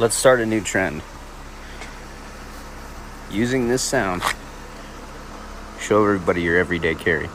Let's start a new trend. Using this sound, show everybody your everyday carry.